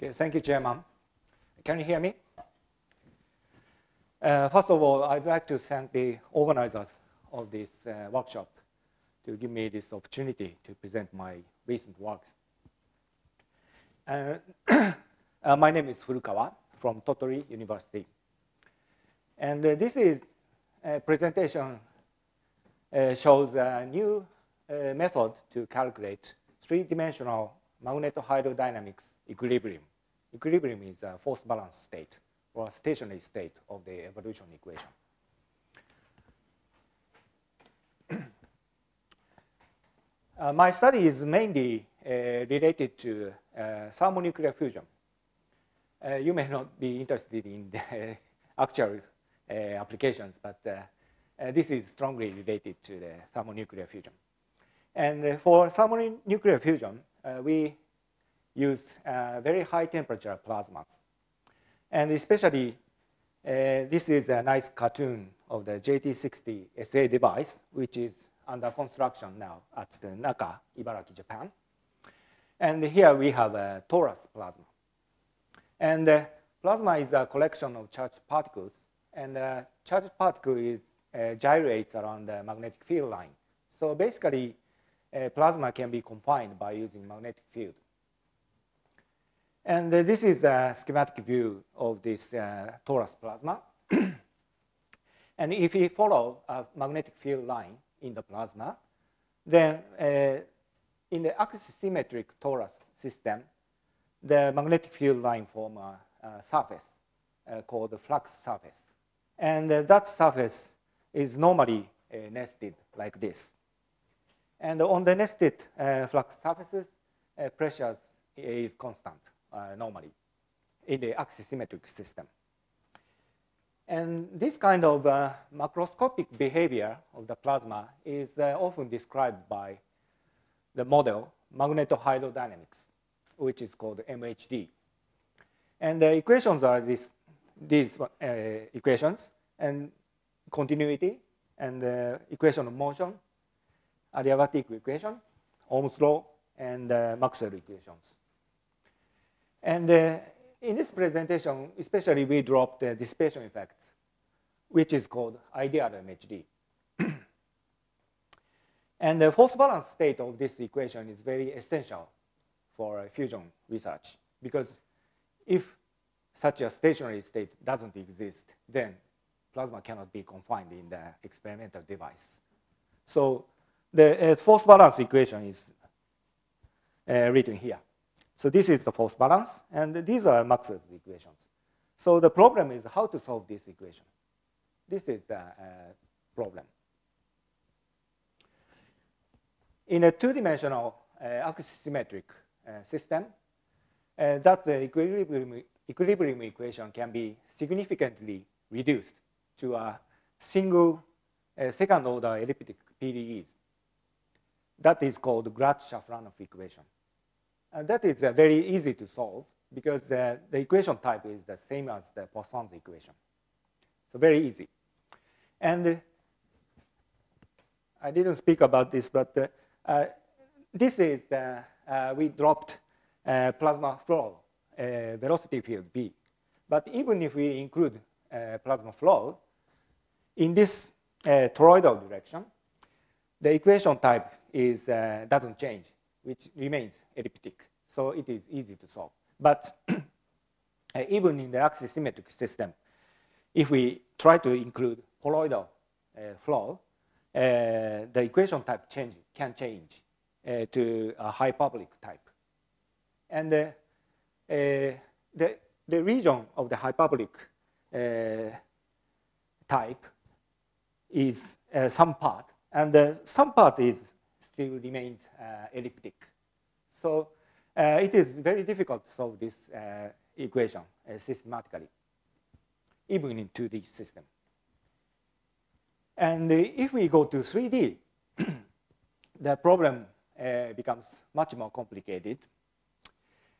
Okay, thank you, Chairman. Can you hear me? Uh, first of all, I'd like to thank the organizers of this uh, workshop to give me this opportunity to present my recent works. Uh, uh my name is Furukawa from Tottori University. And uh, this is a presentation uh, shows a new method to calculate three-dimensional magnetohydrodynamics equilibrium. Equilibrium is a force balance state or stationary state of the evolution equation. uh, my study is mainly uh, related to uh, thermonuclear fusion. Uh, you may not be interested in the actual uh, applications, but uh, this is strongly related to the thermonuclear fusion. And for thermonuclear fusion, we use very high temperature plasmas. And especially, this is a nice cartoon of the JT60 SA device, which is under construction now at the Naka, Ibaraki, Japan. And here we have a torus plasma. And uh, plasma is a collection of charged particles, and uh, charged particle is, uh, gyrates around the magnetic field line. So basically, uh, plasma can be confined by using magnetic field. And uh, this is a schematic view of this uh, torus plasma. and if we follow a magnetic field line in the plasma, then in the axisymmetric torus system, the magnetic field line form a, a surface uh, called the flux surface. And uh, that surface is normally uh, nested like this. And on the nested uh, flux surfaces, uh, pressure is constant uh, normally in the axisymmetric system. And this kind of macroscopic behavior of the plasma is often described by the model magnetohydrodynamics which is called MHD. And the equations are this, these uh, equations and continuity and the equation of motion, adiabatic equation, Ohm's law, and uh, Maxwell equations. And uh, in this presentation, especially we dropped the dissipation effects, which is called ideal MHD. and the force balance state of this equation is very essential for fusion research. Because if such a stationary state doesn't exist, then plasma cannot be confined in the experimental device. So the uh, force balance equation is uh, written here. So this is the force balance, and these are Maxwell's equations. So the problem is how to solve this equation. This is the uh, problem. In a two-dimensional uh, axisymmetric uh, system, uh, that the equilibrium, equilibrium equation can be significantly reduced to a single uh, second order elliptic PDEs. That is called Grad-Shafranov equation. And that is uh, very easy to solve because the, the equation type is the same as the Poisson's equation. So very easy. And uh, I didn't speak about this, but uh, this is uh, we dropped uh, plasma flow uh, velocity field B. But even if we include plasma flow, in this toroidal direction, the equation type is, doesn't change, which remains elliptic. So it is easy to solve. But even in the axisymmetric system, if we try to include poloidal uh, flow, uh, the equation type change, can change. Uh, to a hyperbolic type. And uh, uh, the, the region of the hyperbolic type is some part, and some part is still remains elliptic. So uh, it is very difficult to solve this uh, equation uh, systematically, even in 2D system. And if we go to 3D, the problem uh, becomes much more complicated.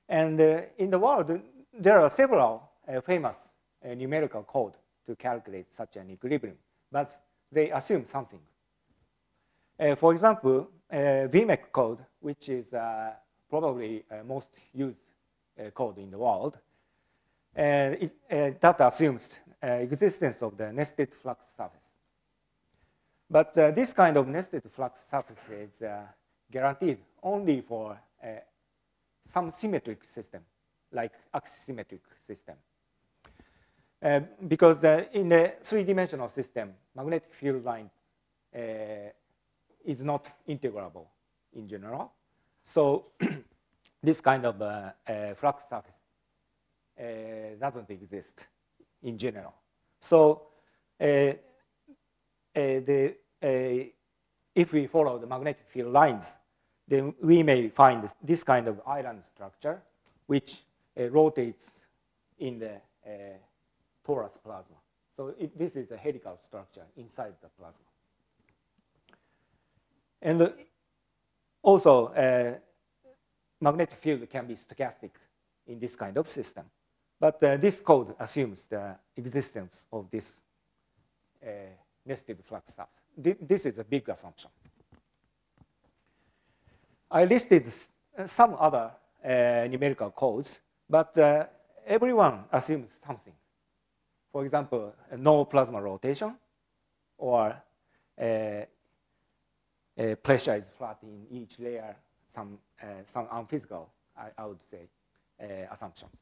And uh, in the world, there are several uh, famous numerical code to calculate such an equilibrium, but they assume something. for example, VMEC code, which is probably most used uh, code in the world. And it, uh, that assumes uh, existence of the nested flux surface. But uh, this kind of nested flux surface is uh, guaranteed only for some symmetric system, like axisymmetric system. Uh, because the, in the three-dimensional system, magnetic field line uh, is not integrable in general. So this kind of uh, uh flux surface uh, doesn't exist in general. So uh, the, if we follow the magnetic field lines, then we may find this kind of island structure, which rotates in the torus plasma. So it, this is a helical structure inside the plasma. And uh, also, uh, magnetic field can be stochastic in this kind of system. But uh, this code assumes the existence of this uh, nested flux stuff. This is a big assumption. I listed some other uh, numerical codes, but uh, everyone assumes something for example, no plasma rotation or uh, pressure is flat in each layer, some, uh, some unphysical, I, I would say, uh, assumptions.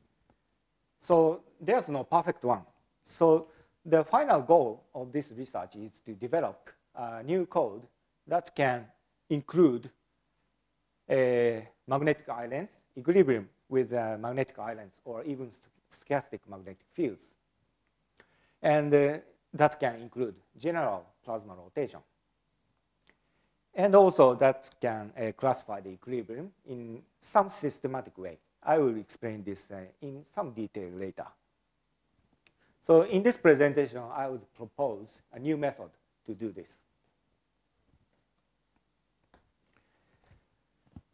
So there's no perfect one. So the final goal of this research is to develop a new code that can include uh, magnetic islands, equilibrium with uh, magnetic islands, or even stochastic magnetic fields. And uh, that can include general plasma rotation. And also that can uh, classify the equilibrium in some systematic way. I will explain this uh, in some detail later. So in this presentation, I would propose a new method to do this.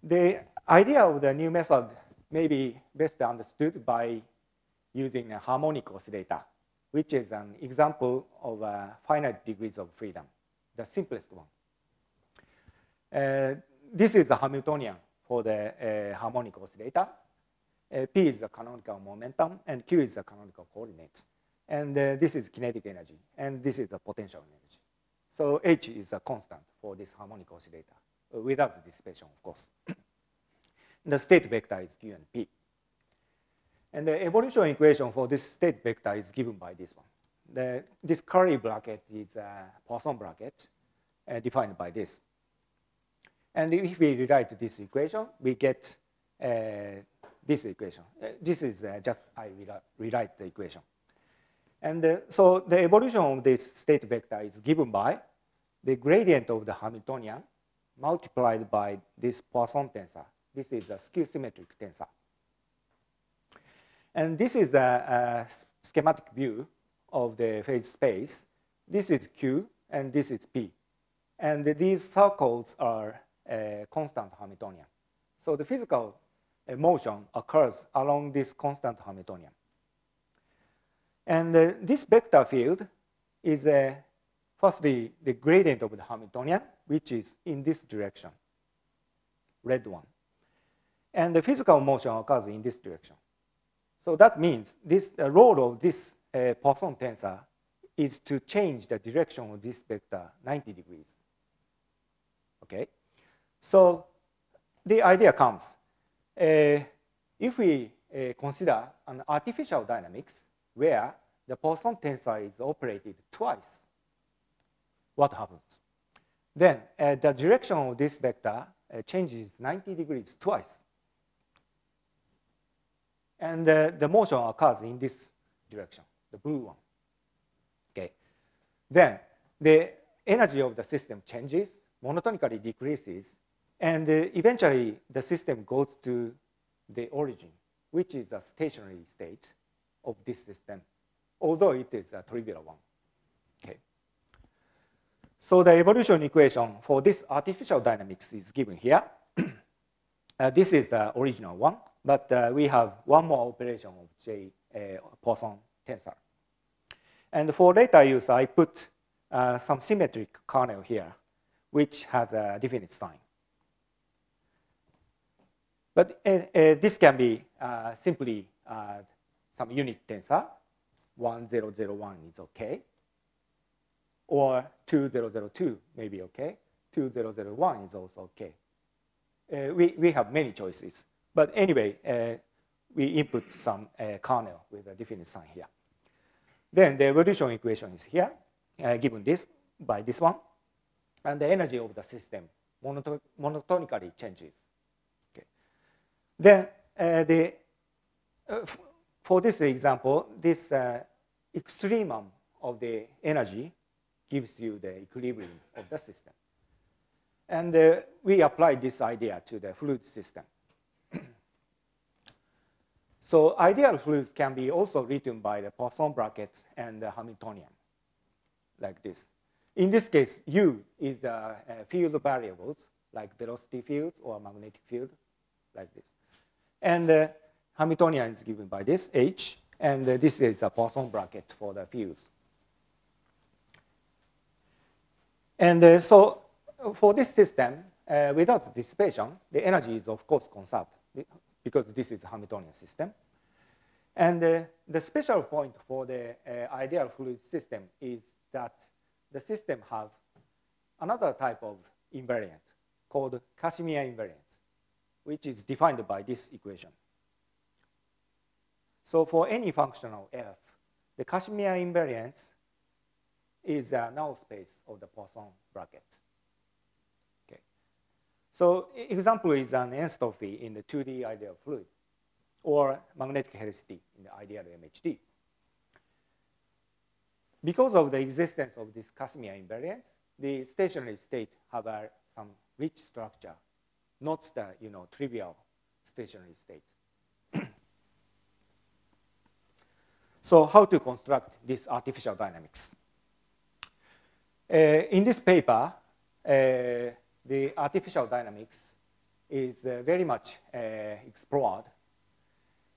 The idea of the new method may be best understood by using a harmonic oscillator which is an example of uh, finite degrees of freedom, the simplest one. Uh, this is the Hamiltonian for the uh, harmonic oscillator. Uh, P is the canonical momentum, and Q is the canonical coordinate. And this is kinetic energy, and this is the potential energy. So H is a constant for this harmonic oscillator, without dissipation, of course. the state vector is Q and P. And the evolution equation for this state vector is given by this one. The, this curly bracket is a Poisson bracket uh, defined by this. And if we rewrite this equation, we get uh, this equation. Uh, this is uh, just I rewrite the equation. And uh, so the evolution of this state vector is given by the gradient of the Hamiltonian multiplied by this Poisson tensor. This is a skew symmetric tensor. And this is a, a schematic view of the phase space. This is Q, and this is P. And these circles are constant Hamiltonian. So the physical motion occurs along this constant Hamiltonian. And uh, this vector field is uh, firstly the gradient of the Hamiltonian, which is in this direction, red one. And the physical motion occurs in this direction. So that means this uh, role of this uh, Poisson tensor is to change the direction of this vector 90 degrees. Okay, so the idea comes. Uh, if we uh, consider an artificial dynamics where the Poisson tensor is operated twice, what happens? Then uh, the direction of this vector uh, changes 90 degrees twice. And uh, the motion occurs in this direction, the blue one. Okay. Then the energy of the system changes, monotonically decreases, and uh, eventually the system goes to the origin, which is a stationary state of this system, although it is a trivial one. Okay. So the evolution equation for this artificial dynamics is given here. uh, this is the original one. But uh, we have one more operation of J uh, Poisson tensor. And for later use, I put uh, some symmetric kernel here, which has a definite sign. But uh, uh, this can be uh, simply some unit tensor. 1001 is okay. Or 2002 may be okay. 2001 is also okay. we, we have many choices. But anyway, we input some kernel with a definite sign here. Then the evolution equation is here, given this by this one. And the energy of the system monotonically changes. Then uh, the, uh, for this example, this uh, extremum of the energy gives you the equilibrium of the system. And uh, we apply this idea to the fluid system. so ideal fluids can be also written by the Poisson brackets and the Hamiltonian, like this. In this case, U is uh, field variables, like velocity field or magnetic field, like this. And uh, Hamiltonian is given by this H, and uh, this is a Poisson bracket for the fields. And uh, so for this system, uh, without dissipation, the energy is of course conserved because this is a Hamiltonian system. And uh, the special point for the uh, ideal fluid system is that the system has another type of invariant called Casimir invariant which is defined by this equation. So for any functional f, the Casimir invariance is a null space of the Poisson bracket. Okay. So example is an entropy in the 2D ideal fluid or magnetic helicity in the ideal MHD. Because of the existence of this Casimir invariance, the stationary state have a, some rich structure not the you know, trivial stationary state. so how to construct this artificial dynamics? Uh, in this paper, uh, the artificial dynamics is uh, very much uh, explored.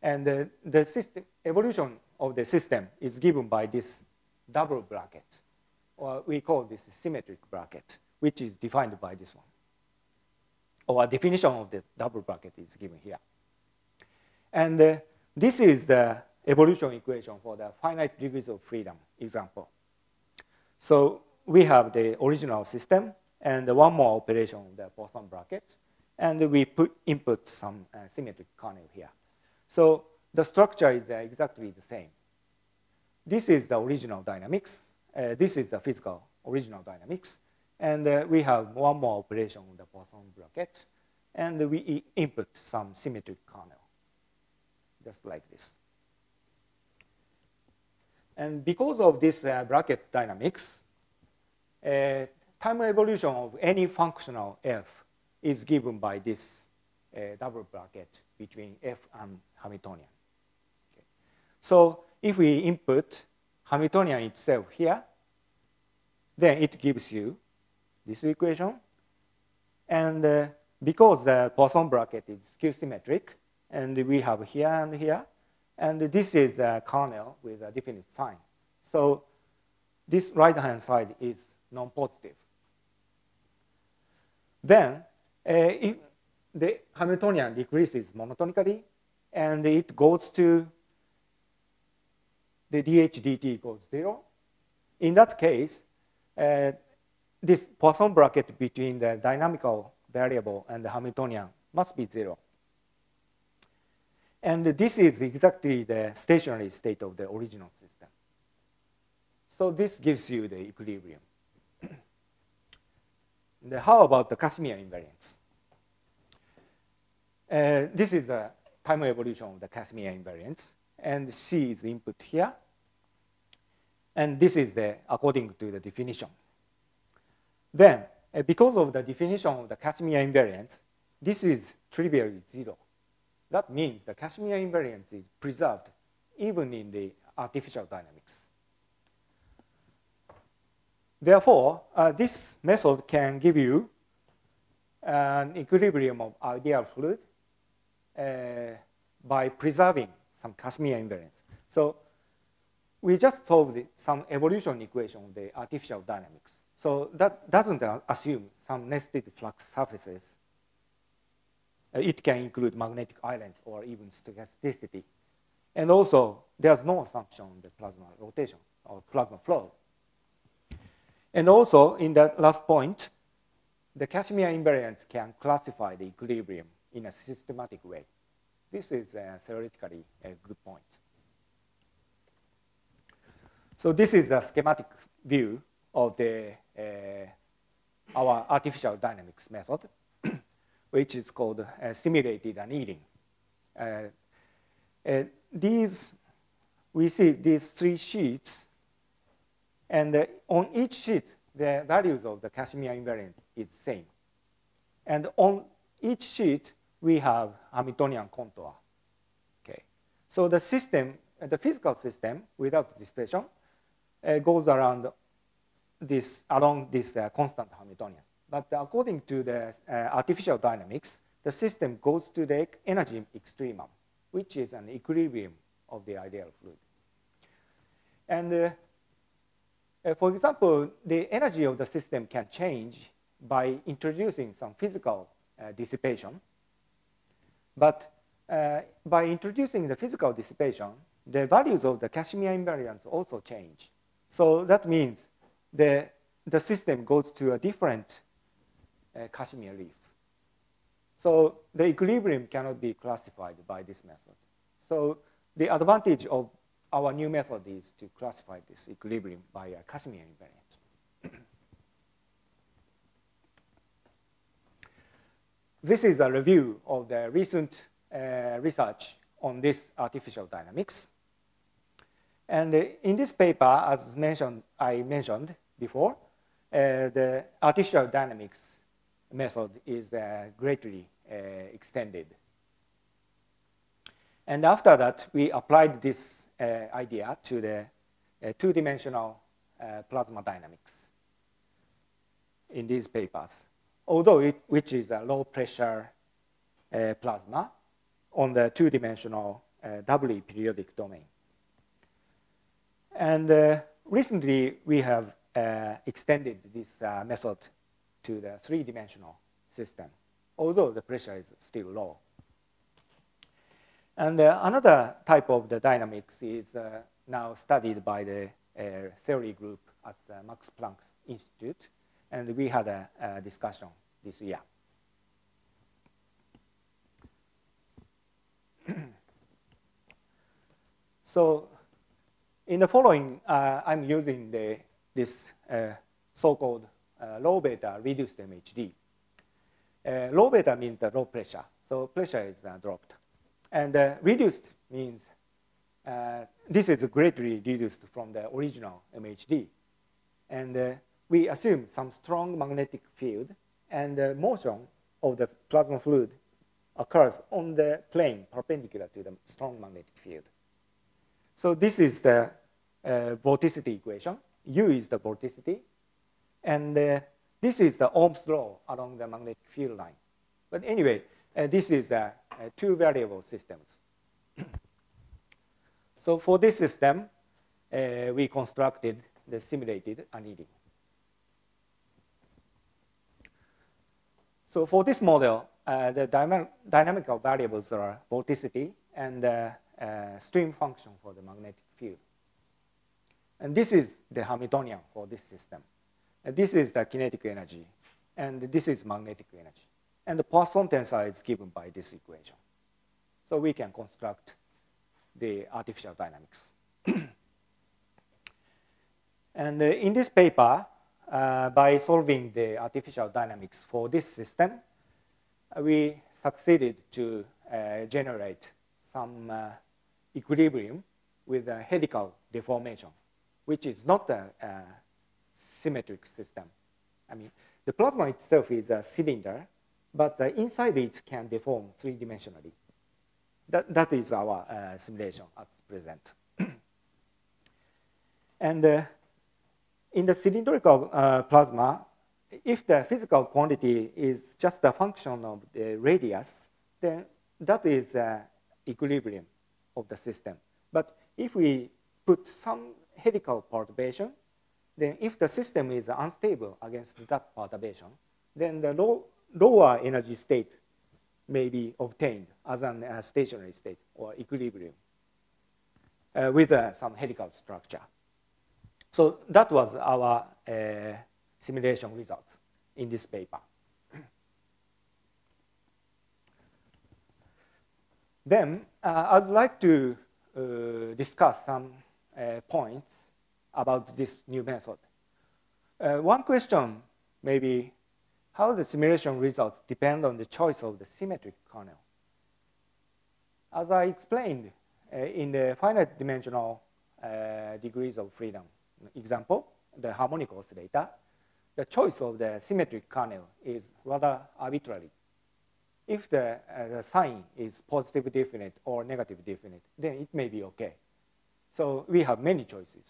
And the system, evolution of the system is given by this double bracket, or we call this symmetric bracket, which is defined by this one or definition of the double bracket is given here. And uh, this is the evolution equation for the finite degrees of freedom example. So we have the original system and one more operation of the Poisson bracket, and we put input some uh, symmetric kernel here. So the structure is uh, exactly the same. This is the original dynamics. Uh, this is the physical original dynamics. And uh, we have one more operation with the Poisson bracket, and we input some symmetric kernel, just like this. And because of this uh, bracket dynamics, uh, time evolution of any functional f is given by this uh, double bracket between f and Hamiltonian. Okay. So if we input Hamiltonian itself here, then it gives you this equation. And uh, because the Poisson bracket is skew-symmetric, and we have here and here, and this is a kernel with a definite sign. So this right-hand side is non-positive. Then, uh, if the Hamiltonian decreases monotonically, and it goes to the dH dt equals zero. In that case, uh, this Poisson bracket between the dynamical variable and the Hamiltonian must be zero. And this is exactly the stationary state of the original system. So this gives you the equilibrium. how about the Casimir invariance? Uh, this is the time evolution of the Casimir invariance, and C is the input here. And this is the according to the definition. Then, uh, because of the definition of the Casimir invariance, this is trivially zero. That means the Casimir invariance is preserved even in the artificial dynamics. Therefore, uh, this method can give you an equilibrium of ideal fluid uh, by preserving some Casimir invariance. So we just solved some evolution equation of the artificial dynamics. So that doesn't assume some nested flux surfaces Uh, it can include magnetic islands or even stochasticity. And also, there's no assumption on the plasma rotation or plasma flow. And also, in that last point, the Casimir invariants can classify the equilibrium in a systematic way. This is uh, theoretically a good point. So this is a schematic view of the uh, our artificial dynamics method, which is called uh, simulated annealing. Uh, these, we see these three sheets, and on each sheet, the values of the Casimir invariant is same. And on each sheet, we have Hamiltonian contour. Okay. So the system, the physical system without dispersion uh, goes around this along this uh, constant Hamiltonian. But according to the uh, artificial dynamics, the system goes to the energy extremum, which is an equilibrium of the ideal fluid. And uh, uh, for example, the energy of the system can change by introducing some physical uh, dissipation. But uh, by introducing the physical dissipation, the values of the Casimir invariants also change. So that means the, the system goes to a different uh, leaf. So the equilibrium cannot be classified by this method. So the advantage of our new method is to classify this equilibrium by a Casimir invariant. this is a review of the recent uh, research on this artificial dynamics. And in this paper, as mentioned, I mentioned before, uh, the artificial dynamics method is uh, greatly uh, extended. And after that, we applied this idea to the two-dimensional plasma dynamics in these papers. Although it, which is a low pressure plasma on the two-dimensional doubly periodic domain. And uh, recently, we have extended this uh, method to the three-dimensional system, although the pressure is still low. And uh, another type of the dynamics is uh, now studied by the uh, theory group at the Max Planck Institute, and we had a, a discussion this year. so in the following, uh, I'm using the, this uh, so-called uh, low beta reduced MHD. Uh, low beta means the low pressure, so pressure is dropped. And reduced means this is greatly reduced from the original MHD. And we assume some strong magnetic field and the motion of the plasma fluid occurs on the plane perpendicular to the strong magnetic field. So this is the uh, vorticity equation. U is the vorticity. And uh, this is the Ohm's law along the magnetic field line. But anyway, uh, this is a, a two variable systems. so for this system, uh, we constructed the simulated annealing. So for this model, uh, the dynamical variables are vorticity and uh, uh, stream function for the magnetic field. And this is the Hamiltonian for this system. And this is the kinetic energy, and this is magnetic energy. And the Poisson tensor is given by this equation. So we can construct the artificial dynamics. and uh, in this paper, uh, by solving the artificial dynamics for this system, uh, we succeeded to uh, generate some uh, equilibrium with a helical deformation, which is not a, a symmetric system. I mean, the plasma itself is a cylinder, but uh, inside it can deform three-dimensionally. That, that is our uh, simulation at present. and uh, in the cylindrical uh, plasma, if the physical quantity is just a function of the radius, then that is uh, equilibrium of the system. But if we put some helical perturbation, then if the system is unstable against that perturbation, then the low, lower energy state may be obtained as a uh, stationary state or equilibrium uh, with uh, some helical structure. So that was our uh, simulation results in this paper. then uh, I'd like to uh, discuss some points about this new method. one question may be how the simulation results depend on the choice of the symmetric kernel. As I explained uh, in the finite dimensional uh, degrees of freedom example, the harmonic oscillator, the choice of the symmetric kernel is rather arbitrary. If the, uh, the sign is positive definite or negative definite, then it may be okay. So we have many choices.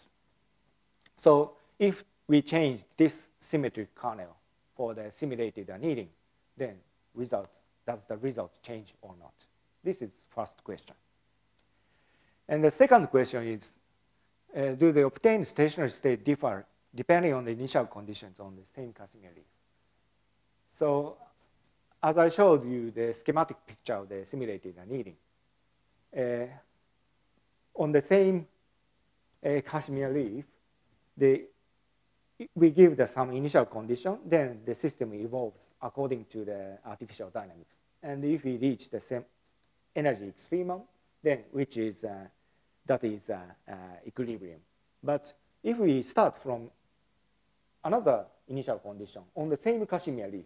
So if we change this symmetric kernel for the simulated annealing, then results, does the results change or not? This is first question. And the second question is, uh, do the obtained stationary state differ depending on the initial conditions on the same Casimir leaf? So as I showed you the schematic picture of the simulated annealing, uh, on the same uh, Casimir leaf, the we give the some initial condition, then the system evolves according to the artificial dynamics. And if we reach the same energy extremum, then which is uh, that is uh, uh, equilibrium. But if we start from another initial condition on the same Casimir leaf,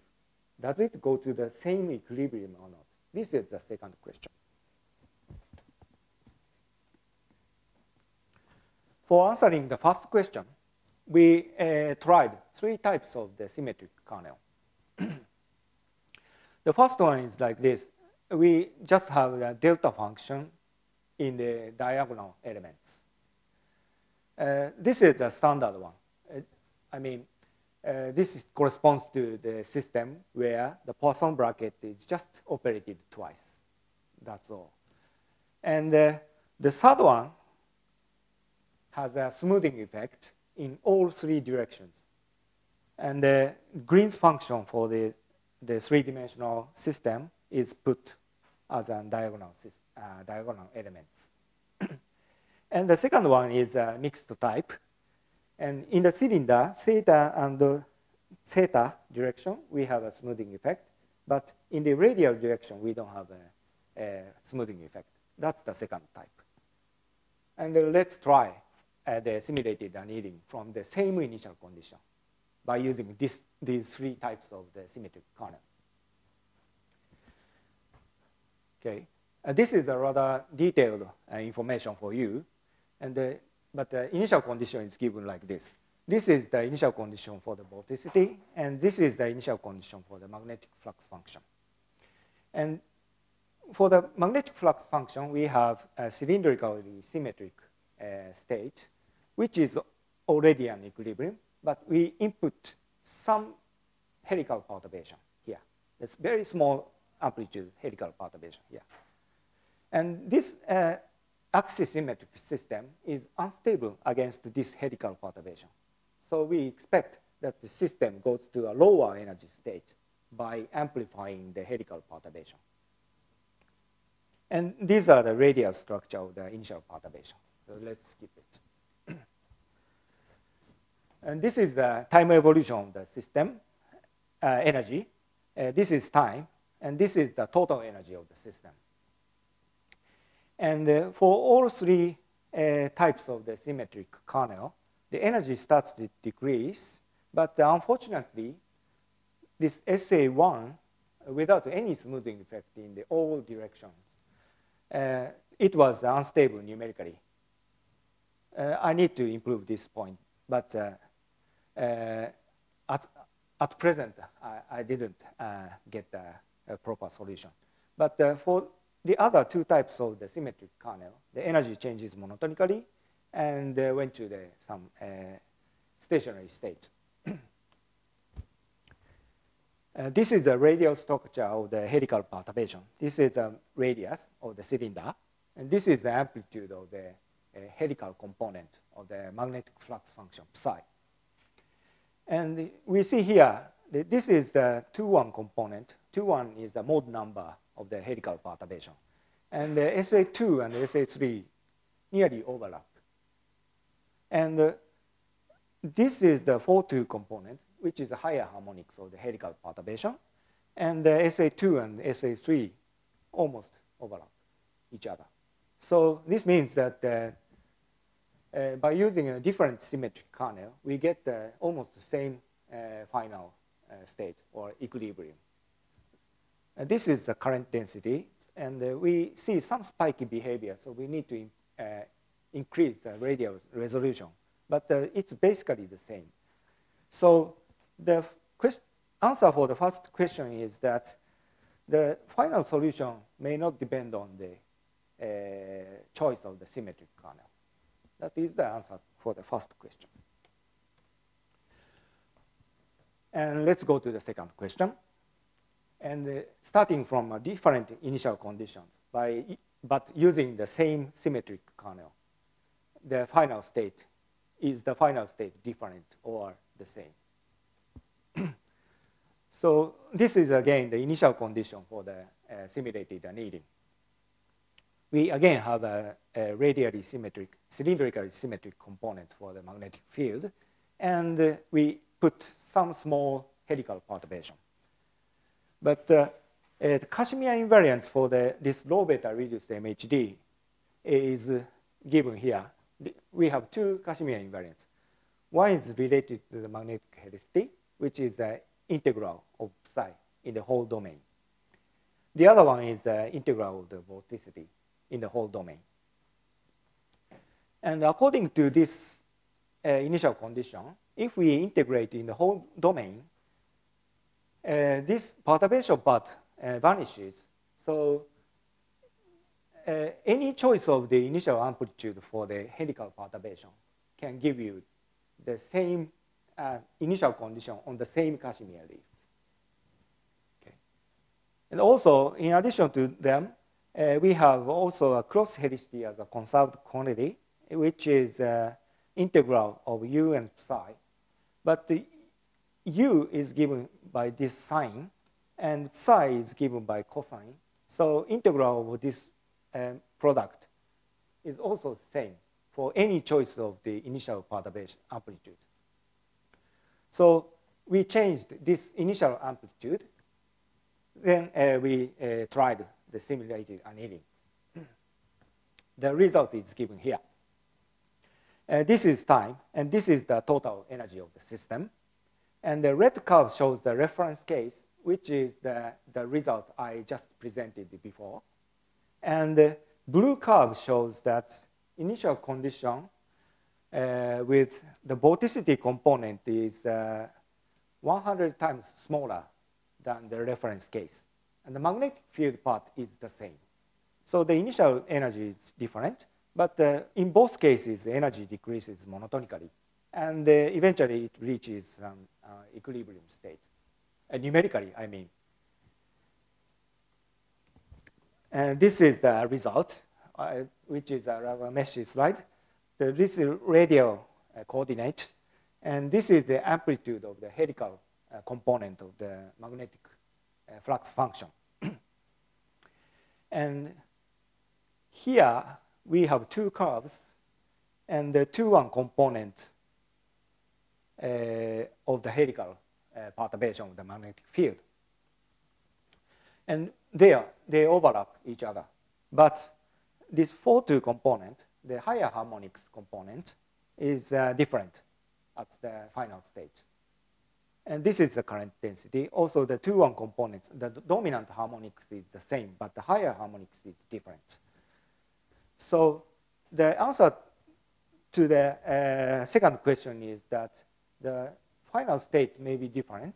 does it go to the same equilibrium or not? This is the second question. For answering the first question, we uh, tried three types of the symmetric kernel. the first one is like this. We just have a delta function in the diagonal elements. Uh, this is the standard one. Uh, I mean, uh, this corresponds to the system where the Poisson bracket is just operated twice. That's all. And uh, the third one has a smoothing effect in all three directions. And the Green's function for the, the three-dimensional system is put as a diagonal, uh, diagonal elements. and the second one is a mixed type. And in the cylinder, theta and theta direction, we have a smoothing effect. But in the radial direction, we don't have a, a smoothing effect. That's the second type. And let's try uh, the simulated annealing from the same initial condition by using this, these three types of the symmetric kernel. Okay, uh, this is a rather detailed uh, information for you, and uh, but the initial condition is given like this. This is the initial condition for the vorticity, and this is the initial condition for the magnetic flux function. And for the magnetic flux function, we have a cylindrically symmetric state which is already an equilibrium, but we input some helical perturbation here. It's very small amplitude helical perturbation here. And this uh, axis symmetric system is unstable against this helical perturbation. So we expect that the system goes to a lower energy state by amplifying the helical perturbation. And these are the radial structure of the initial perturbation. So let's skip it. And this is the time evolution of the system uh, energy. Uh, this is time, and this is the total energy of the system. And uh, for all three uh, types of the symmetric kernel, the energy starts to decrease, but unfortunately, this SA1, without any smoothing effect in the all directions, uh, it was unstable numerically. Uh, I need to improve this point, but uh, at, at present, I, I didn't uh, get a, a, proper solution. But uh, for the other two types of the symmetric kernel, the energy changes monotonically and went to the, some stationary state. Uh, this is the radial structure of the helical perturbation. This is the radius of the cylinder, and this is the amplitude of the uh, helical component of the magnetic flux function psi. And we see here, that this is the 2-1 component 2-1 is the mode number of the helical perturbation. And the SA2 and SA3 nearly overlap. And uh, this is the 4-2 component, which is the higher harmonics of the helical perturbation. And the SA2 and SA3 almost overlap each other. So this means that uh, uh, by using a different symmetric kernel, we get uh, almost the same uh, final uh, state or equilibrium. this is the current density, and uh, we see some spiky behavior, so we need to in, increase the radial resolution. But it's basically the same. So the answer for the first question is that the final solution may not depend on the uh, choice of the symmetric kernel. That is the answer for the first question. And let's go to the second question. And uh, starting from a different initial conditions, by, but using the same symmetric kernel, the final state is the final state different or the same? so this is again the initial condition for the uh, simulated annealing. We again have a, a, radially symmetric, cylindrically symmetric component for the magnetic field, and uh, we put some small helical perturbation. But uh, uh, the Casimir invariance for the, this low beta reduced MHD is given here we have two Casimir invariants. One is related to the magnetic helicity, which is the integral of psi in the whole domain. The other one is the integral of the vorticity in the whole domain. And according to this uh, initial condition, if we integrate in the whole domain, uh, this perturbation part uh, vanishes. So uh, any choice of the initial amplitude for the helical perturbation can give you the same uh, initial condition on the same Casimir leaf. Okay. And also, in addition to them, uh, we have also a cross helicity as a conserved quantity, which is uh, integral of u and psi. But the u is given by this sine, and psi is given by cosine. So integral of this um, product is also the same for any choice of the initial perturbation amplitude. So we changed this initial amplitude. Then uh, we uh, tried the simulated annealing. the result is given here. Uh, this is time, and this is the total energy of the system. And the red curve shows the reference case, which is the, the result I just presented before. And the blue curve shows that initial condition uh, with the vorticity component is uh, 100 times smaller than the reference case. And the magnetic field part is the same. So the initial energy is different, but uh, in both cases, the energy decreases monotonically. And uh, eventually, it reaches um, uh, equilibrium state. Uh, numerically, I mean. And this is the result, uh, which is a mesh slide. So this is radial uh, coordinate, and this is the amplitude of the helical uh, component of the magnetic uh, flux function. and here we have two curves, and the 2-1 component uh, of the helical uh, perturbation of the magnetic field. And there, they overlap each other. But this 4-2 component, the higher harmonics component, is uh, different at the final state. And this is the current density. Also, the 2-1 components, the dominant harmonics is the same, but the higher harmonics is different. So the answer to the uh, second question is that the final state may be different,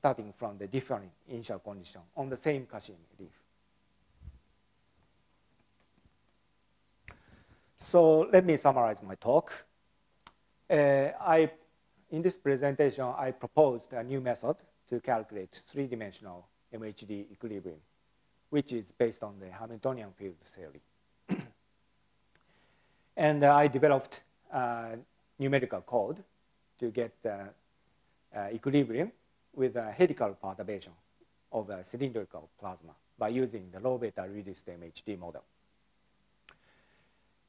starting from the different initial condition on the same Casimir leaf. So let me summarize my talk. Uh, I, in this presentation, I proposed a new method to calculate three-dimensional MHD equilibrium, which is based on the Hamiltonian field theory. and uh, I developed a numerical code to get the uh, equilibrium with a helical perturbation of a cylindrical plasma by using the low beta reduced MHD model.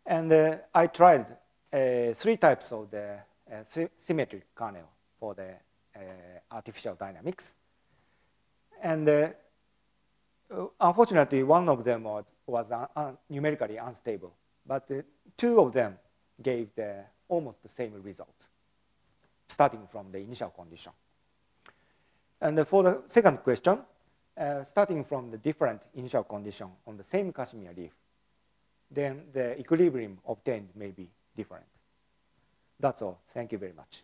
And uh, I tried uh, three types of the uh, symmetric kernel for the uh, artificial dynamics. And uh, unfortunately, one of them was, was un un numerically unstable, but uh, two of them gave the, almost the same result, starting from the initial condition. And for the second question, uh, starting from the different initial condition on the same Casimir leaf, then the equilibrium obtained may be different. That's all. Thank you very much.